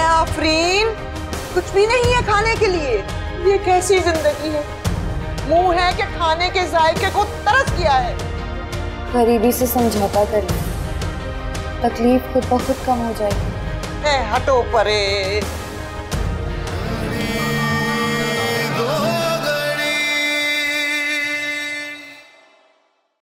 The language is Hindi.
आफरीन कुछ भी नहीं है खाने के लिए। ये कैसी ज़िंदगी है? मुँह है कि खाने के जायके को तरस किया है। गरीबी से समझौता कर। तकलीफ़ खुद ब खुद कम हो जाएगी। हटो परे।